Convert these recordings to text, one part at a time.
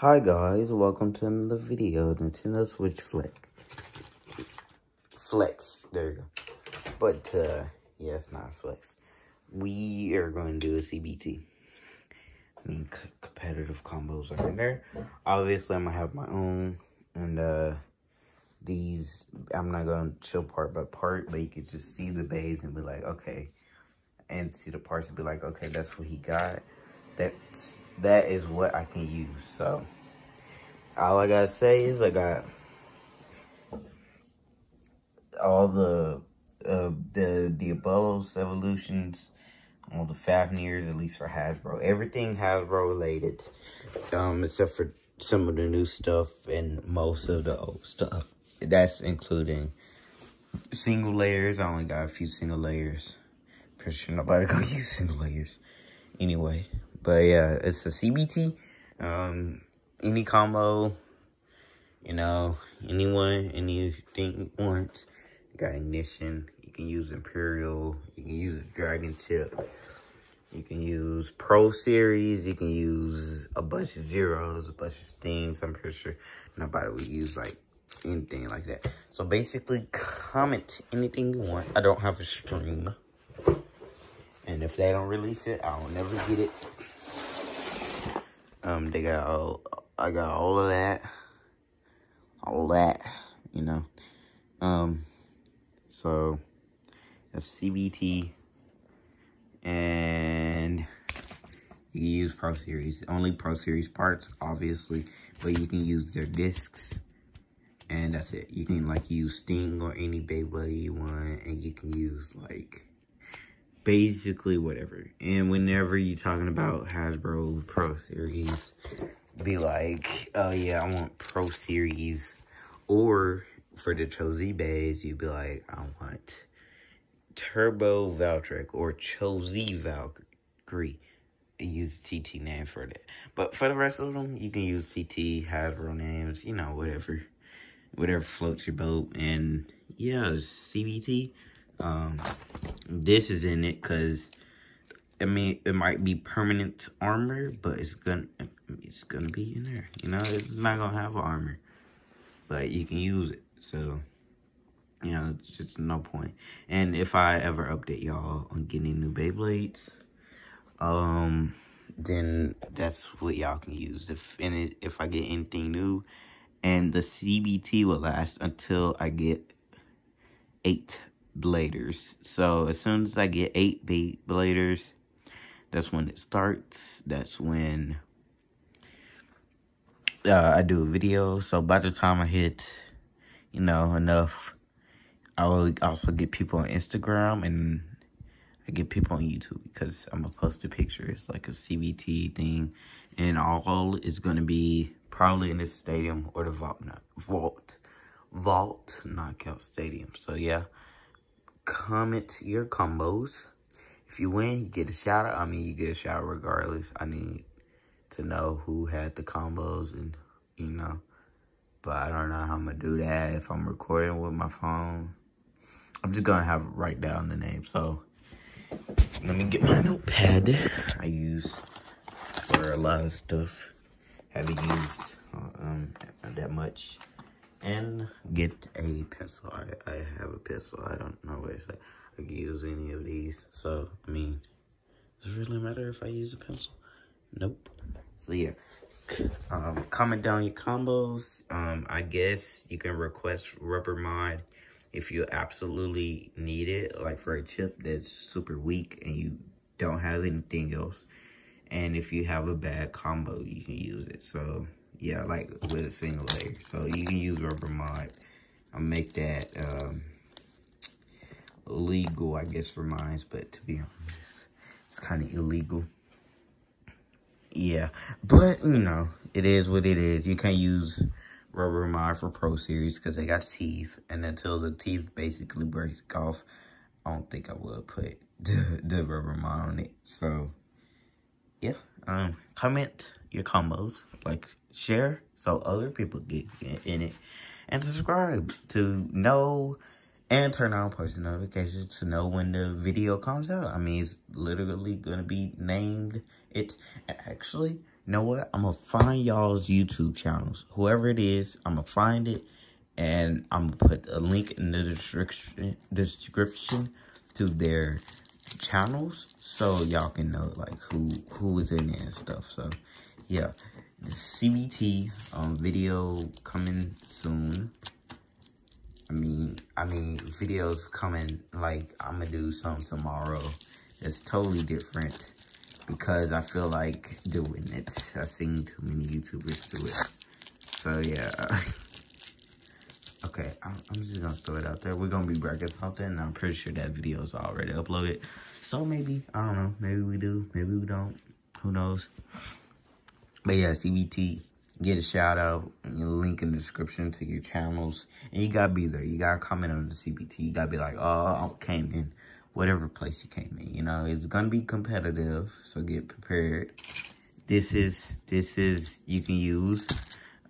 Hi guys, welcome to another video, Nintendo Switch Flex. Flex, there you go. But, uh, yeah, it's not Flex. We are going to do a CBT. I mean, competitive combos are in there. Obviously, I'm going to have my own, and, uh, these, I'm not going to show part by part, but you can just see the bays and be like, okay, and see the parts and be like, okay, that's what he got. That's that is what I can use. So all I gotta say is I got all the uh, the Diabolos evolutions, all the Fafnirs, at least for Hasbro. Everything Hasbro related, um, except for some of the new stuff and most of the old stuff. That's including single layers. I only got a few single layers. Pretty sure nobody gonna use single layers anyway. But yeah, it's a CBT. Um, any combo, you know, anyone, anything you want. Got ignition. You can use Imperial. You can use Dragon Chip. You can use Pro Series. You can use a bunch of Zeros, a bunch of things. I'm pretty sure nobody would use like anything like that. So basically, comment anything you want. I don't have a stream. And if they don't release it, I'll never get it. Um, they got all, I got all of that, all that, you know. Um, so that's CBT, and you can use Pro Series. Only Pro Series parts, obviously, but you can use their discs, and that's it. You can like use Sting or any Beyblade you want, and you can use like basically whatever. And whenever you're talking about Hasbro Pro Series, be like, oh yeah, I want Pro Series. Or for the Cho-Z bays, you'd be like, I want Turbo Valtryek or Cho-Z Valkyrie. And use TT name for that. But for the rest of them, you can use TT, Hasbro names, you know, whatever. Whatever floats your boat. And yeah, CBT. Um, this is in it because I mean it might be permanent armor, but it's gonna it's gonna be in there. You know, it's not gonna have armor, but you can use it. So you know, it's just no point. And if I ever update y'all on getting new Beyblades, um, then that's what y'all can use. If and if I get anything new, and the CBT will last until I get eight bladers. So as soon as I get eight bait bladers, that's when it starts. That's when uh, I do a video. So by the time I hit, you know, enough, I will also get people on Instagram and I get people on YouTube because I'm gonna post a picture. It's like a CBT thing, and all is gonna be probably in the stadium or the vault, not vault, vault knockout stadium. So yeah comment your combos. If you win, you get a shout out. I mean, you get a shout out regardless. I need to know who had the combos and, you know. But I don't know how I'm going to do that if I'm recording with my phone. I'm just going to have write down the name. So, let me get my notepad I use for a lot of stuff. Haven't used uh, um, that much and get a pencil. I, I have a pencil. I don't know where. I use any of these. So, I mean, does it really matter if I use a pencil? Nope. So, yeah. Um, comment down your combos. Um, I guess you can request rubber mod if you absolutely need it. Like for a chip that's super weak and you don't have anything else. And if you have a bad combo, you can use it. So, yeah, like with a single layer. So you can use rubber mod. I'll make that um, legal, I guess, for mines. But to be honest, it's kind of illegal. Yeah, but, you know, it is what it is. You can't use rubber mod for Pro Series because they got teeth. And until the teeth basically break off, I don't think I will put the, the rubber mod on it. So, yeah, um, comment your combos, like share so other people get in it, and subscribe to know and turn on post notifications to know when the video comes out. I mean, it's literally going to be named it. Actually, You know what? I'm gonna find y'all's YouTube channels. Whoever it is, I'm gonna find it and I'm gonna put a link in the description description to their channels so y'all can know like who who is in there and stuff. So yeah, the CBT um video coming soon. I mean, I mean, videos coming, like, I'm gonna do some tomorrow that's totally different because I feel like doing it. I've seen too many YouTubers do it. So, yeah. okay, I'm, I'm, just gonna throw it out there. We're gonna be breaking something, I'm pretty sure that video is already uploaded. So, maybe, I don't know, maybe we do, maybe we don't. Who knows? But yeah, CBT get a shout out and link in the description to your channels. And you gotta be there. You gotta comment on the CBT. You gotta be like, oh, I came in whatever place you came in. You know, it's gonna be competitive, so get prepared. This is this is you can use.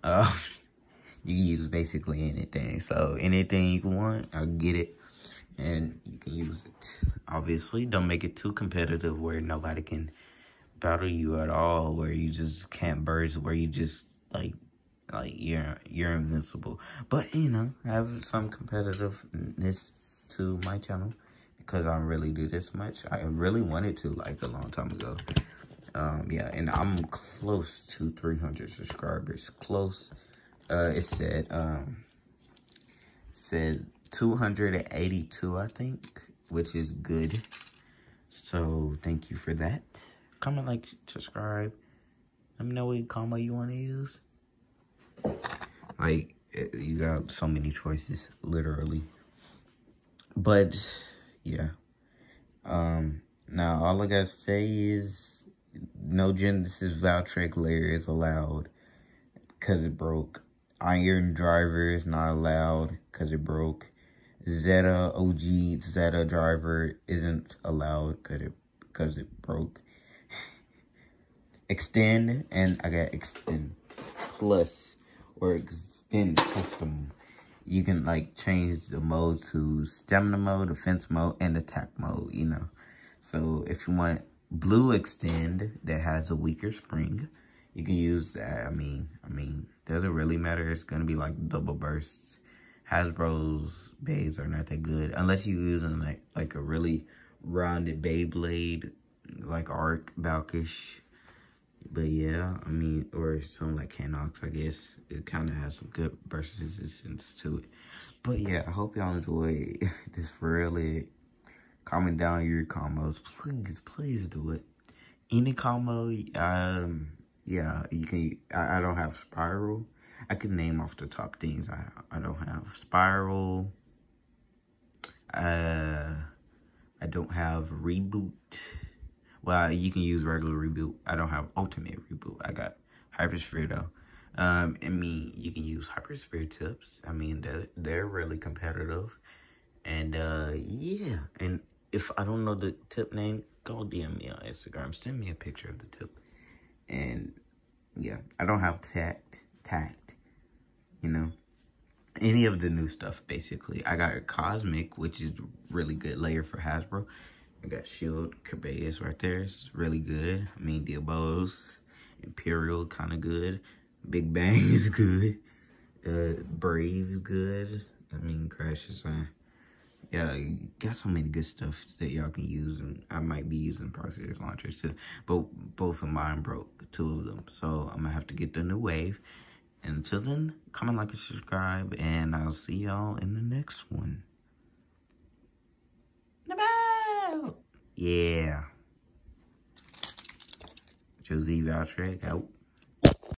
Uh, you can use basically anything. So anything you want, I'll get it. And you can use it. Obviously, don't make it too competitive where nobody can battle you at all, where you just can't burst, where you just like like you're you're invincible. But you know, have some competitiveness to my channel because I don't really do this much. I really wanted to like a long time ago. Um, yeah, and I'm close to 300 subscribers. Close. Uh, it said um said 282, I think, which is good. So thank you for that. Comment, like, subscribe. Let me know what combo you want to use. Like, eh, you got so many choices, literally. But, yeah. Um, now, all I gotta say is, no Genesis Valtryek layer is allowed because it broke. Iron Driver is not allowed because it broke. Zeta OG Zeta Driver isn't allowed because it, because it broke extend and I got extend plus or extend custom. You can like change the mode to stamina mode, defense mode, and attack mode, you know. So if you want blue extend that has a weaker spring, you can use that. I mean, I mean, doesn't really matter. It's gonna be like double bursts. Hasbro's bays are not that good unless you're using like like a really rounded Beyblade, like Arc Balkesh but yeah, I mean, or something like Canox, I guess. It kind of has some good resistance to it. But yeah, I hope y'all enjoy this for really. Comment down your combos. Please, please do it. Any combo, um, yeah, you can. I, I don't have Spiral. I can name off the top things I, I don't have. Spiral. Uh, I don't have Reboot. Well, you can use regular reboot. I don't have ultimate reboot. I got Hypersphere though. Um, I mean, you can use Hypersphere tips. I mean, they're, they're really competitive. And uh, yeah, and if I don't know the tip name, go DM me on Instagram. Send me a picture of the tip. And yeah, I don't have tact, tact, you know, any of the new stuff basically. I got a Cosmic, which is really good layer for Hasbro. I got Shield Kerbeus right there. It's really good. I mean, Diablos, Imperial, kind of good. Big Bang is good. Uh, Brave is good. I mean, Crash is fine. Yeah, got so many good stuff that y'all can use, and I might be using Series launchers too. But both of mine broke, two of them. So I'm gonna have to get the new wave. Until then, comment, like, and subscribe, and I'll see y'all in the next one. Yeah. Cho-Z Valtryek out.